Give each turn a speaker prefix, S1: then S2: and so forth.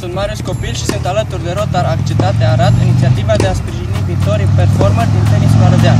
S1: Sunt Marius Copil și sunt alături de Rotar Accetate Arad, inițiativa de a sprijini viitorii performeri din tenisul arădean.